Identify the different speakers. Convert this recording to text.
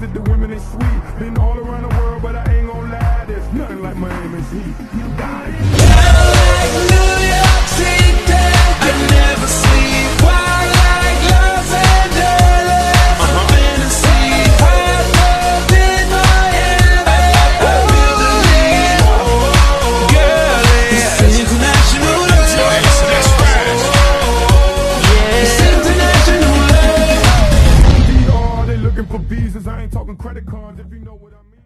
Speaker 1: said the women ain't sweet. Been all around the world, but I ain't gonna lie. There's nothing like Miami's heat. You got V's I ain't talking credit cards if you know what I mean.